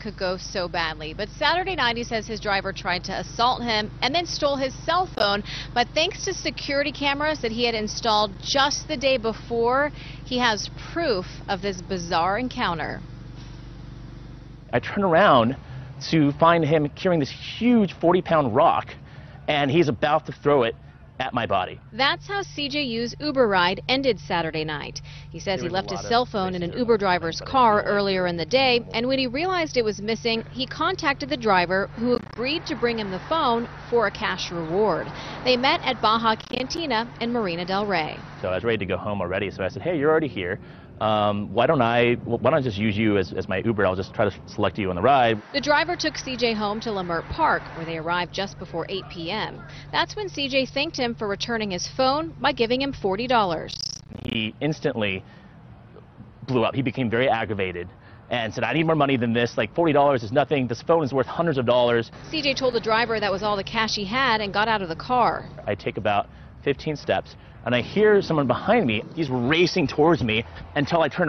could go so badly. But Saturday night, he says his driver tried to assault him and then stole his cell phone. But thanks to security cameras that he had installed just the day before, he has proof of this bizarre encounter. I turn around to find him carrying this huge 40 pound rock, and he's about to throw it at my body. That's how CJU's Uber ride ended Saturday night. He says he left his lot cell phone in an Uber driver's car earlier in the day, and when he realized it was missing, he contacted the driver who agreed to bring him the phone for a cash reward. They met at Baja Cantina in Marina del Rey. So I was ready to go home already. So I said, "Hey, you're already here. Um, why don't I? Why don't I just use you as, as my Uber? I'll just try to select you on the ride." The driver took CJ home to Leimert Park, where they arrived just before 8 p.m. That's when CJ thanked him for returning his phone by giving him $40. He instantly blew up. He became very aggravated and said, "I need more money than this. Like forty dollars is nothing. This phone is worth hundreds of dollars." CJ told the driver that was all the cash he had and got out of the car. I take about 15 steps, and I hear someone behind me. He's racing towards me until I turn